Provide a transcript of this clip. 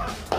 Oh.